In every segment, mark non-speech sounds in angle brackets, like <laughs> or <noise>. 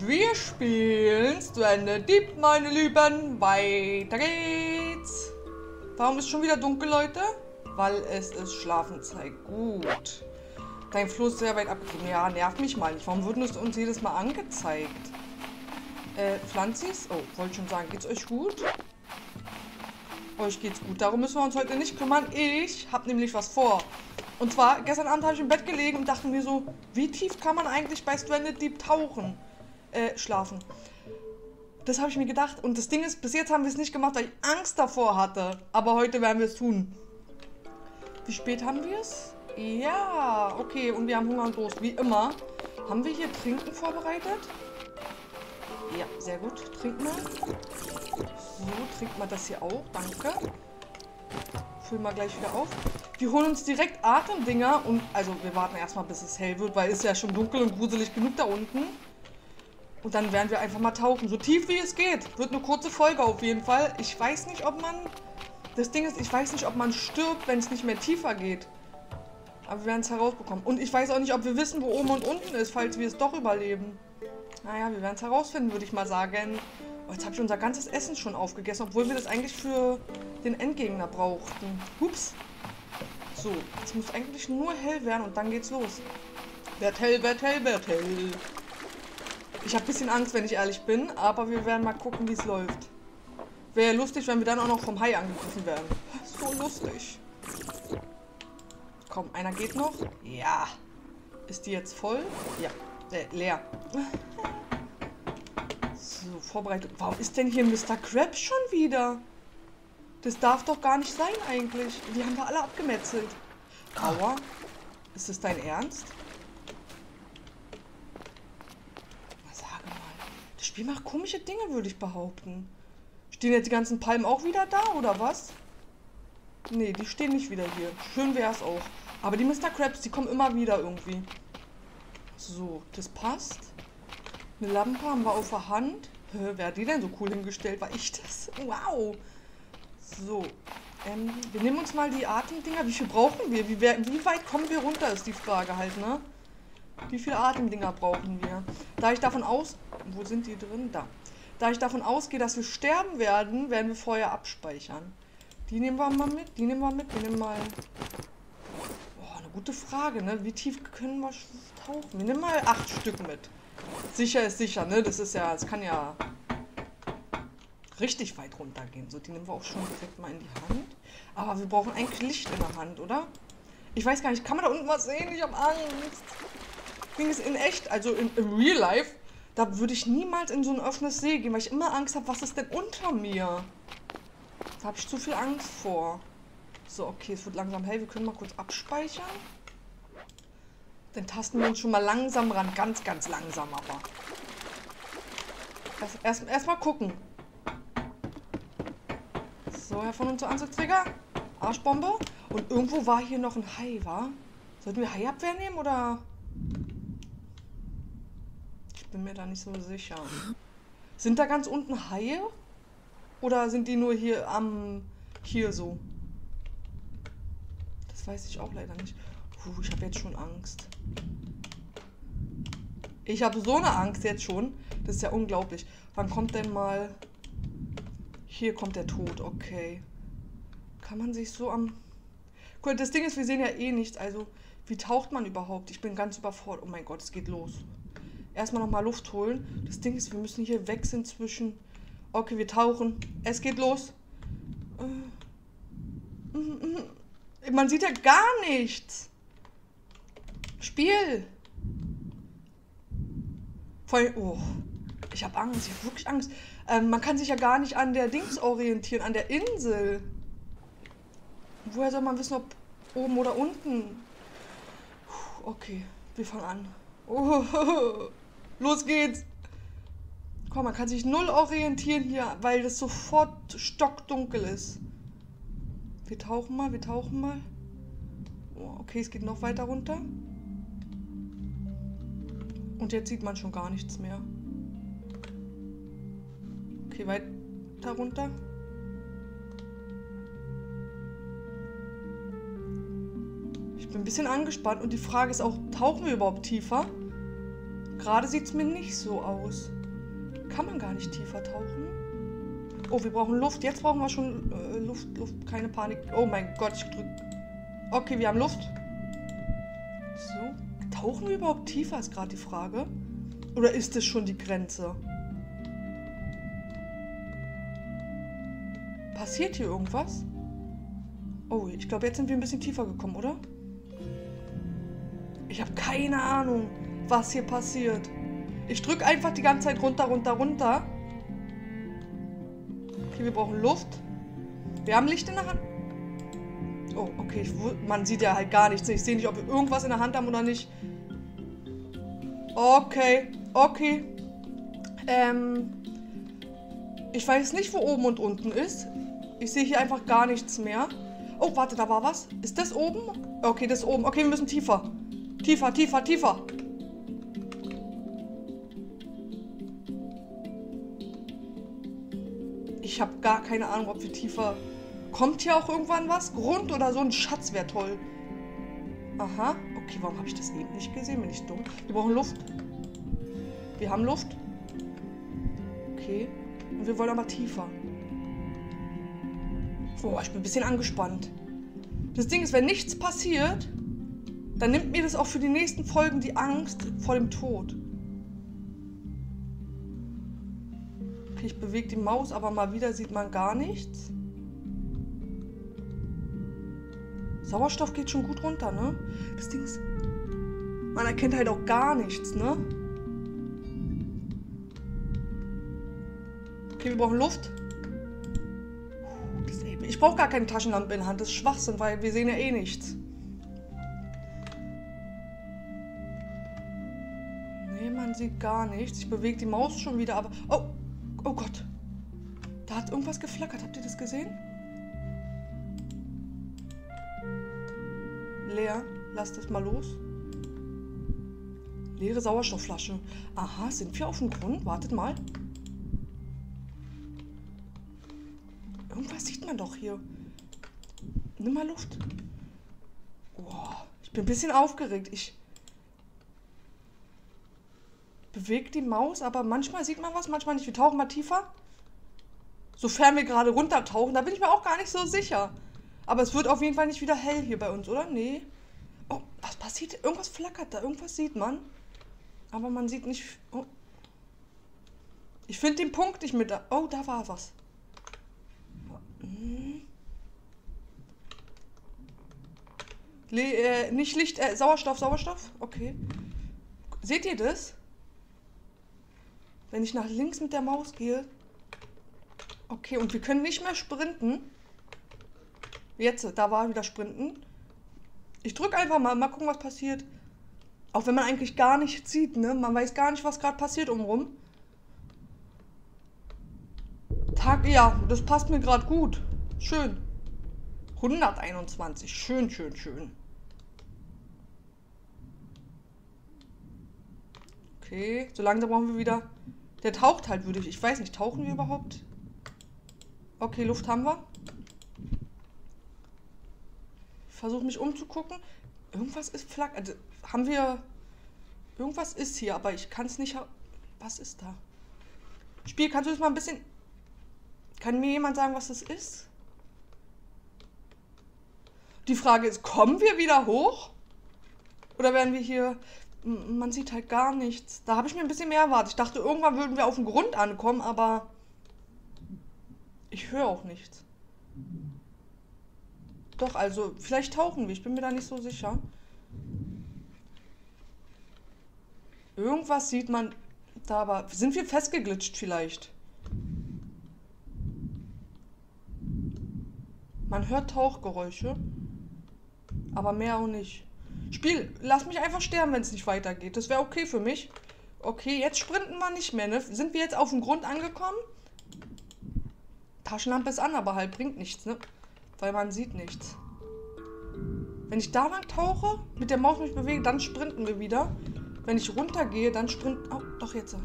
Wir spielen Stranded Deep, meine Lieben. Weiter geht's. Warum ist schon wieder dunkel, Leute? Weil es ist Schlafenszeit. Gut. Dein Floß ist sehr weit abgetrieben. Ja, nervt mich mal nicht. Warum wurden es uns jedes Mal angezeigt? Äh, Pflanzis? Oh, wollte schon sagen. Geht's euch gut? Euch geht's gut. Darum müssen wir uns heute nicht kümmern. Ich habe nämlich was vor. Und zwar, gestern Abend habe ich im Bett gelegen und dachte mir so, wie tief kann man eigentlich bei Stranded Deep tauchen? Äh, schlafen. Das habe ich mir gedacht. Und das Ding ist, bis jetzt haben wir es nicht gemacht, weil ich Angst davor hatte. Aber heute werden wir es tun. Wie spät haben wir es? Ja, okay. Und wir haben Hunger und Durst, wie immer. Haben wir hier Trinken vorbereitet? Ja, sehr gut. Trink mal. So, trink mal das hier auch. Danke. Füllen wir gleich wieder auf. Wir holen uns direkt Atemdinger und, also wir warten erstmal, bis es hell wird, weil es ist ja schon dunkel und gruselig genug da unten. Und dann werden wir einfach mal tauchen, so tief wie es geht. Wird eine kurze Folge auf jeden Fall. Ich weiß nicht, ob man, das Ding ist, ich weiß nicht, ob man stirbt, wenn es nicht mehr tiefer geht. Aber wir werden es herausbekommen. Und ich weiß auch nicht, ob wir wissen, wo oben und unten ist, falls wir es doch überleben. Naja, wir werden es herausfinden, würde ich mal sagen. Oh, jetzt habe ich unser ganzes Essen schon aufgegessen, obwohl wir das eigentlich für den Endgegner brauchten. Ups. So, es muss eigentlich nur hell werden und dann geht's los. Wird hell, wird hell, wird hell. Ich habe ein bisschen Angst, wenn ich ehrlich bin, aber wir werden mal gucken, wie es läuft. Wäre lustig, wenn wir dann auch noch vom Hai angegriffen werden. So lustig. Komm, einer geht noch. Ja. Ist die jetzt voll? Ja. Äh, leer. <laughs> So, vorbereitet. Warum ist denn hier Mr. Krabs schon wieder? Das darf doch gar nicht sein eigentlich. Die haben wir alle abgemetzelt. Aua. Ist das dein Ernst? Na, sage mal. Spiel macht komische Dinge, würde ich behaupten. Stehen jetzt die ganzen Palmen auch wieder da, oder was? Nee, die stehen nicht wieder hier. Schön wäre es auch. Aber die Mr. Krabs, die kommen immer wieder irgendwie. So, das passt. Eine Lampe haben wir auf der Hand. Hä, wer hat die denn so cool hingestellt? War ich das? <laughs> Wow. So. Ähm, wir nehmen uns mal die Atemdinger. Wie viel brauchen wir? Wie, wie weit kommen wir runter, ist die Frage halt, ne? Wie viele Atemdinger brauchen wir? Da ich davon aus... Wo sind die drin? Da. Da ich davon ausgehe, dass wir sterben werden, werden wir vorher abspeichern. Die nehmen wir mal mit. Die nehmen wir mit. Wir nehmen mal... Boah, eine gute Frage, ne? Wie tief können wir tauchen? Wir nehmen mal acht Stück mit. Sicher ist sicher, ne? Das ist ja... Es kann ja richtig weit runtergehen. So, die nehmen wir auch schon direkt mal in die Hand. Aber wir brauchen eigentlich Licht in der Hand, oder? Ich weiß gar nicht, kann man da unten was sehen? Ich habe Angst. Ding ist in echt, also in, im Real Life, da würde ich niemals in so ein offenes See gehen, weil ich immer Angst habe, was ist denn unter mir? Da habe ich zu viel Angst vor. So, okay, es wird langsam hell. Wir können mal kurz abspeichern. Dann tasten wir uns schon mal langsam ran. Ganz, ganz langsam aber. Erst, erst, erst mal gucken. So, Herr von zu Anzugträger. Arschbombe. Und irgendwo war hier noch ein Hai, war? Sollten wir Haiabwehr nehmen oder? Bin mir da nicht so sicher. Sind da ganz unten Haie? Oder sind die nur hier am... hier so? Das weiß ich auch leider nicht. Puh, ich habe jetzt schon Angst. Ich habe so eine Angst jetzt schon. Das ist ja unglaublich. Wann kommt denn mal... Hier kommt der Tod, okay. Kann man sich so am... Cool, das Ding ist, wir sehen ja eh nichts. Also, wie taucht man überhaupt? Ich bin ganz überfordert. Oh mein Gott, es geht los. Erstmal nochmal Luft holen. Das Ding ist, wir müssen hier wechseln zwischen... Okay, wir tauchen. Es geht los. Man sieht ja gar nichts. Spiel. Voll... Oh. Ich habe Angst. Ich habe wirklich Angst. Ähm, man kann sich ja gar nicht an der Dings orientieren, an der Insel. Woher soll man wissen, ob oben oder unten? Okay, wir fangen an. Oh, los geht's. Komm, man kann sich null orientieren hier, weil das sofort stockdunkel ist. Wir tauchen mal, wir tauchen mal. Oh, okay, es geht noch weiter runter. Und jetzt sieht man schon gar nichts mehr. Okay, weiter runter. Ich bin ein bisschen angespannt und die Frage ist auch, tauchen wir überhaupt tiefer? Gerade sieht es mir nicht so aus. Kann man gar nicht tiefer tauchen? Oh, wir brauchen Luft. Jetzt brauchen wir schon äh, Luft, Luft. Keine Panik. Oh mein Gott, ich drück. Okay, wir haben Luft. So. Tauchen wir überhaupt tiefer, ist gerade die Frage. Oder ist es schon die Grenze? Passiert hier irgendwas? Oh, ich glaube, jetzt sind wir ein bisschen tiefer gekommen, oder? Ich habe keine Ahnung, was hier passiert. Ich drücke einfach die ganze Zeit runter, runter, runter. Okay, wir brauchen Luft. Wir haben Licht in der Hand. Oh, okay. Ich, man sieht ja halt gar nichts. Ich sehe nicht, ob wir irgendwas in der Hand haben oder nicht. Okay, okay. Ähm, ich weiß nicht, wo oben und unten ist. Ich sehe hier einfach gar nichts mehr. Oh, warte, da war was. Ist das oben? Okay, das ist oben. Okay, wir müssen tiefer. Tiefer, tiefer, tiefer. Ich habe gar keine Ahnung, ob wir tiefer... Kommt hier auch irgendwann was? Grund oder so ein Schatz wäre toll. Aha. Okay, warum habe ich das eben nicht gesehen? Bin ich dumm? Wir brauchen Luft. Wir haben Luft. Okay. Und wir wollen aber tiefer. Oh, ich bin ein bisschen angespannt. Das Ding ist, wenn nichts passiert, dann nimmt mir das auch für die nächsten Folgen die Angst vor dem Tod. Ich bewege die Maus, aber mal wieder sieht man gar nichts. Sauerstoff geht schon gut runter, ne? Das Ding ist... Man erkennt halt auch gar nichts, ne? Okay, wir brauchen Luft. Ich brauche gar keine Taschenlampe in der Hand. Das ist Schwachsinn, weil wir sehen ja eh nichts. Nee, man sieht gar nichts. Ich bewege die Maus schon wieder, aber... Oh, oh Gott. Da hat irgendwas geflackert. Habt ihr das gesehen? Leer. Lass das mal los. Leere Sauerstoffflasche. Aha, sind wir auf dem Grund? Wartet mal. Irgendwas sieht man doch hier. Nimm mal Luft. Oh, ich bin ein bisschen aufgeregt. Ich bewege die Maus, aber manchmal sieht man was, manchmal nicht. Wir tauchen mal tiefer. Sofern wir gerade runtertauchen, da bin ich mir auch gar nicht so sicher. Aber es wird auf jeden Fall nicht wieder hell hier bei uns, oder? Nee. Oh, was passiert? Irgendwas flackert da, irgendwas sieht man. Aber man sieht nicht... Oh. Ich finde den Punkt nicht mit da. Oh, da war was. Le äh, nicht Licht, äh, Sauerstoff, Sauerstoff. Okay. Seht ihr das? Wenn ich nach links mit der Maus gehe. Okay, und wir können nicht mehr sprinten. Jetzt, da war wieder Sprinten. Ich drücke einfach mal, mal gucken, was passiert. Auch wenn man eigentlich gar nichts sieht, ne? Man weiß gar nicht, was gerade passiert umrum. Tag, ja, das passt mir gerade gut. Schön. 121. Schön, schön, schön. Okay, so langsam brauchen wir wieder... Der taucht halt, würde ich... Ich weiß nicht, tauchen wir überhaupt? Okay, Luft haben wir. Ich versuche mich umzugucken. Irgendwas ist flack... Also, haben wir... Irgendwas ist hier, aber ich kann es nicht... Was ist da? Spiel, kannst du das mal ein bisschen... Kann mir jemand sagen, was das ist? Die Frage ist, kommen wir wieder hoch? Oder werden wir hier... Man sieht halt gar nichts. Da habe ich mir ein bisschen mehr erwartet. Ich dachte, irgendwann würden wir auf dem Grund ankommen, aber... Ich höre auch nichts. Doch, also, vielleicht tauchen wir. Ich bin mir da nicht so sicher. Irgendwas sieht man da, aber... Sind wir festgeglitscht vielleicht? Man hört Tauchgeräusche. Aber mehr auch nicht. Spiel, lass mich einfach sterben, wenn es nicht weitergeht. Das wäre okay für mich. Okay, jetzt sprinten wir nicht mehr, ne? Sind wir jetzt auf dem Grund angekommen? Taschenlampe ist an, aber halt bringt nichts, ne? Weil man sieht nichts. Wenn ich da lang tauche, mit der Maus mich bewege, dann sprinten wir wieder. Wenn ich runtergehe, dann sprinten... Oh, doch jetzt.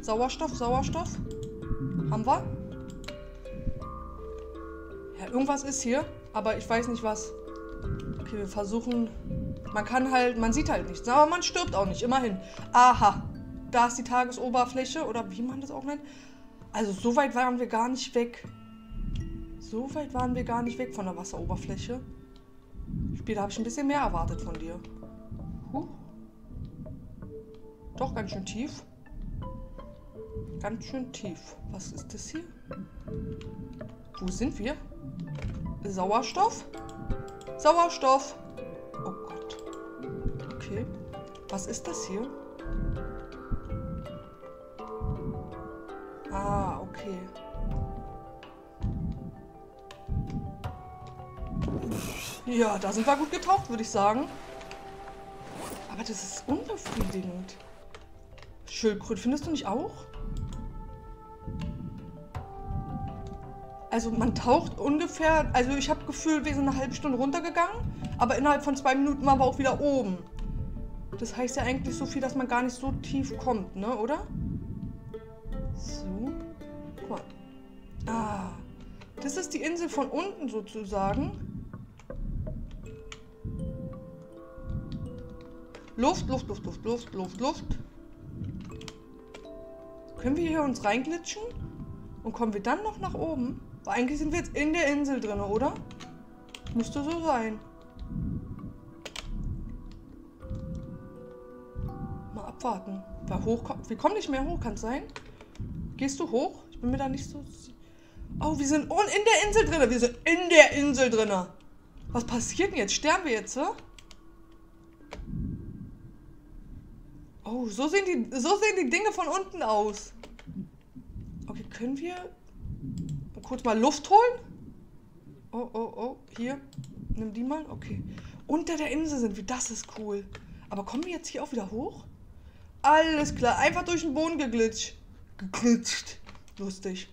Sauerstoff, Sauerstoff. Haben wir? Ja, irgendwas ist hier, aber ich weiß nicht was. Okay, wir versuchen Man kann halt, man sieht halt nichts, aber man stirbt auch nicht, immerhin. Aha, da ist die Tagesoberfläche oder wie man das auch nennt. Also so weit waren wir gar nicht weg. So weit waren wir gar nicht weg von der Wasseroberfläche. Da habe ich ein bisschen mehr erwartet von dir. Huh. Doch, ganz schön tief. Ganz schön tief. Was ist das hier? Wo sind wir? Sauerstoff? Sauerstoff! Oh Gott. Okay. Was ist das hier? Ah, okay. Ja, da sind wir gut getaucht, würde ich sagen. Aber das ist unbefriedigend. Schildkröte, findest du nicht auch? Also man taucht ungefähr, also ich habe Gefühl, wir sind eine halbe Stunde runtergegangen, aber innerhalb von zwei Minuten waren wir auch wieder oben. Das heißt ja eigentlich so viel, dass man gar nicht so tief kommt, ne, oder? So. Guck mal. Ah. Das ist die Insel von unten sozusagen. Luft, Luft, Luft, Luft, Luft, Luft, Luft. Können wir hier uns reinglitschen? Und kommen wir dann noch nach oben? Weil eigentlich sind wir jetzt in der Insel drin, oder? Müsste so sein. Mal abwarten. Weil hoch, wir kommen nicht mehr hoch, kann es sein? Gehst du hoch? Ich bin mir da nicht so... Oh, wir sind in der Insel drin. Wir sind in der Insel drin. Was passiert denn jetzt? Sterben wir jetzt, oder? Oh, so sehen, die, so sehen die Dinge von unten aus. Okay, können wir kurz mal Luft holen? Oh, oh, oh. Hier. Nimm die mal. Okay. Unter der Insel sind wir. Das ist cool. Aber kommen wir jetzt hier auch wieder hoch? Alles klar. Einfach durch den Boden geglitscht. Geglitscht. Lustig.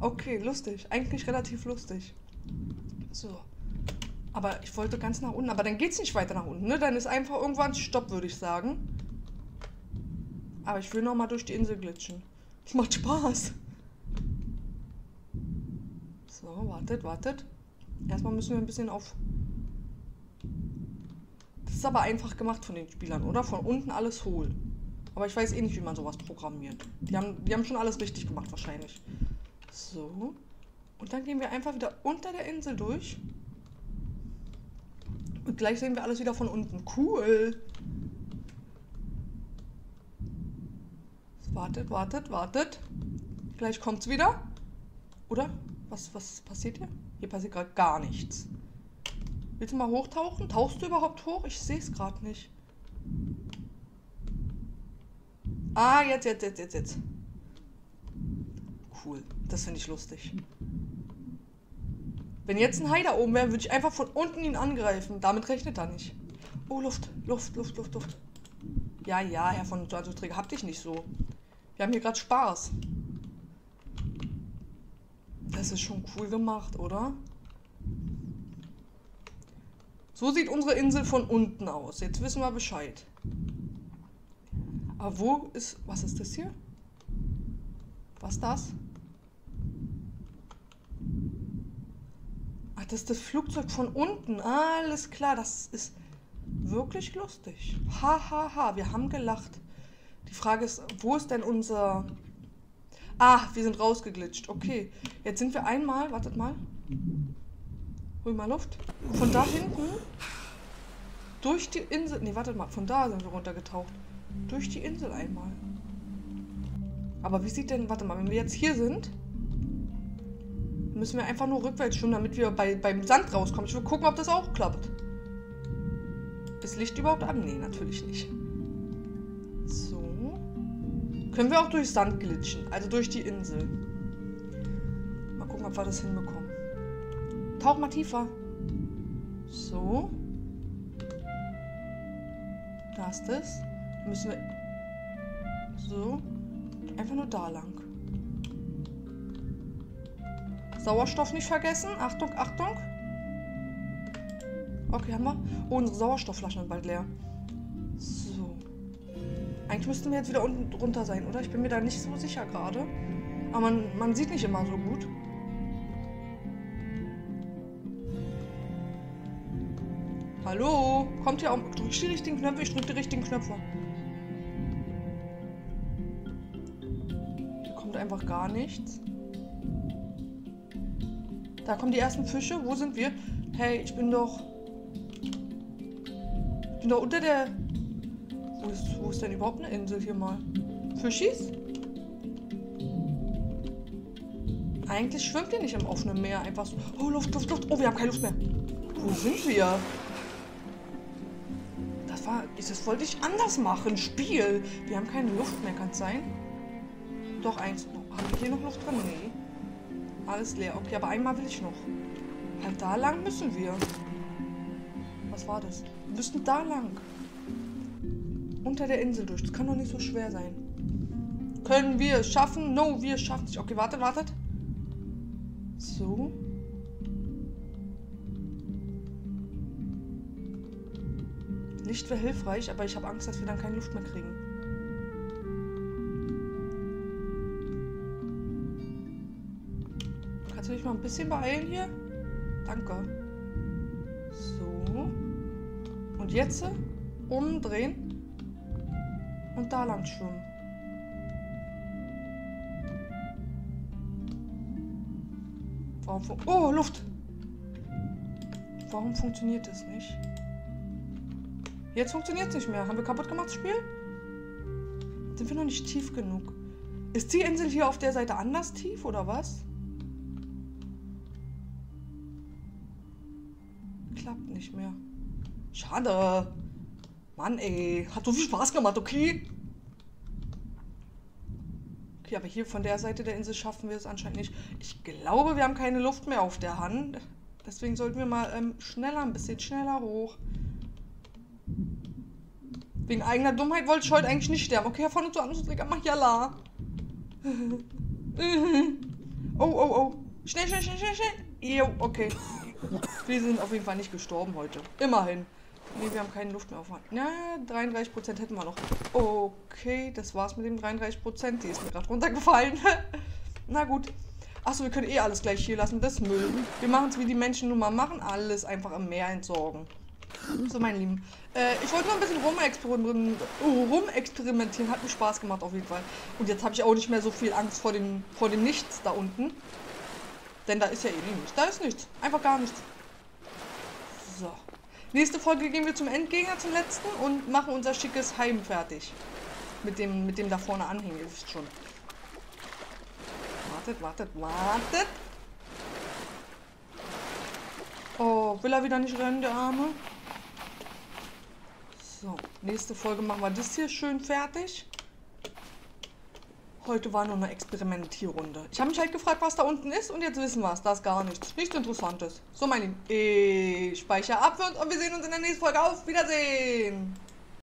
Okay, lustig. Eigentlich relativ lustig. So. Aber ich wollte ganz nach unten. Aber dann geht es nicht weiter nach unten, ne? Dann ist einfach irgendwann Stopp, würde ich sagen. Aber ich will noch mal durch die Insel glitschen. Das macht Spaß. So, wartet, wartet. Erstmal müssen wir ein bisschen auf... Das ist aber einfach gemacht von den Spielern, oder? Von unten alles holen. Aber ich weiß eh nicht, wie man sowas programmiert. Die haben, die haben schon alles richtig gemacht, wahrscheinlich. So. Und dann gehen wir einfach wieder unter der Insel durch. Und gleich sehen wir alles wieder von unten. Cool. Wartet, wartet, wartet. Gleich kommt's wieder. Oder? Was, was passiert hier? Hier passiert gerade gar nichts. Willst du mal hochtauchen? Tauchst du überhaupt hoch? Ich sehe es gerade nicht. Ah, jetzt, jetzt, jetzt, jetzt, jetzt. Cool. Das finde ich lustig. Wenn jetzt ein Hai da oben wäre, würde ich einfach von unten ihn angreifen. Damit rechnet er nicht. Oh, Luft, Luft, Luft, Luft, Luft. Ja, ja, Herr von Träger, hab dich nicht so. Wir haben hier gerade Spaß. Das ist schon cool gemacht, oder? So sieht unsere Insel von unten aus. Jetzt wissen wir Bescheid. Aber wo ist... Was ist das hier? Was das? Ach, das ist das Flugzeug von unten. Alles klar, das ist wirklich lustig. Ha, ha, ha, wir haben gelacht. Die Frage ist, wo ist denn unser... Ah, wir sind rausgeglitscht. Okay, jetzt sind wir einmal... Wartet mal. Hol mal Luft. Von da hinten durch die Insel... Nee, wartet mal. Von da sind wir runtergetaucht. Durch die Insel einmal. Aber wie sieht denn... Warte mal, wenn wir jetzt hier sind... Müssen wir einfach nur rückwärts schwimmen, damit wir bei, beim Sand rauskommen. Ich will gucken, ob das auch klappt. Ist Licht überhaupt an? Nee, natürlich nicht. Können wir auch durch Sand glitschen, also durch die Insel. Mal gucken, ob wir das hinbekommen. Tauch mal tiefer. So. Da ist es. Müssen wir... So. Einfach nur da lang. Sauerstoff nicht vergessen. Achtung, Achtung. Okay, haben wir. Oh, unsere Sauerstoffflaschen sind bald leer. Eigentlich müssten wir jetzt wieder unten drunter sein, oder? Ich bin mir da nicht so sicher gerade. Aber man, man sieht nicht immer so gut. Hallo? Kommt hier auch. Drückst die richtigen Knöpfe? Ich drücke die richtigen Knöpfe. Da kommt einfach gar nichts. Da kommen die ersten Fische. Wo sind wir? Hey, ich bin doch. Ich bin doch unter der. Wo ist, wo ist denn überhaupt eine Insel hier mal? Fischis? Eigentlich schwimmt ihr nicht im offenen Meer. Einfach so. Oh, Luft, Luft, Luft. Oh, wir haben keine Luft mehr. Wo sind wir? Das war. Das wollte ich anders machen. Spiel. Wir haben keine Luft mehr, kann es sein? Doch, eins. Haben wir hier noch Luft drin? Nee. Alles leer. Okay, aber einmal will ich noch. Halt da lang müssen wir. Was war das? Wir müssen da lang. Unter der Insel durch. Das kann doch nicht so schwer sein. Können wir es schaffen? No, wir schaffen es. Okay, wartet, wartet. So. Licht wäre hilfreich, aber ich habe Angst, dass wir dann keine Luft mehr kriegen. Kannst du dich mal ein bisschen beeilen hier? Danke. So. Und jetzt umdrehen und da lang schwimmen. Warum Oh, Luft! Warum funktioniert das nicht? Jetzt funktioniert es nicht mehr. Haben wir kaputt gemacht, das Spiel? Sind wir noch nicht tief genug? Ist die Insel hier auf der Seite anders tief, oder was? Klappt nicht mehr. Schade. Mann, ey. Hat so viel Spaß gemacht, okay? Okay, aber hier von der Seite der Insel schaffen wir es anscheinend nicht. Ich glaube, wir haben keine Luft mehr auf der Hand. Deswegen sollten wir mal ähm, schneller, ein bisschen schneller hoch. Wegen eigener Dummheit wollte ich heute eigentlich nicht sterben. Okay, Herr von und zu anders Träger, mach ja <laughs> oh, oh, oh. Schnell, schnell, schnell, schnell, schnell. Jo, okay. Wir sind auf jeden Fall nicht gestorben heute. Immerhin. Ne, wir haben keine Luft mehr auf Hand. Ja, 33% hätten wir noch. Okay, das war's mit dem 33%. Die ist mir gerade runtergefallen. <laughs> Na gut. Achso, wir können eh alles gleich hier lassen. Das Müll. Wir machen es wie die Menschen nun mal machen. Alles einfach im Meer entsorgen. So, meine Lieben. Äh, ich wollte nur ein bisschen rumexperimentieren. rumexperimentieren. Hat mir Spaß gemacht auf jeden Fall. Und jetzt habe ich auch nicht mehr so viel Angst vor dem, vor dem Nichts da unten. Denn da ist ja eh nichts. Da ist nichts. Einfach gar nichts. So. Nächste Folge gehen wir zum Endgegner, zum letzten und machen unser schickes Heim fertig. Mit dem, mit dem da vorne anhängen, ihr wisst schon. Wartet, wartet, wartet. Oh, will er wieder nicht rennen, der Arme? So, nächste Folge machen wir das hier schön fertig. Heute war nur eine Experimentierrunde. Ich habe mich halt gefragt, was da unten ist und jetzt wissen wir es. Da ist gar nichts. Nichts Interessantes. So, mein Lieben, ich speichere ab und wir sehen uns in der nächsten Folge. Auf Wiedersehen!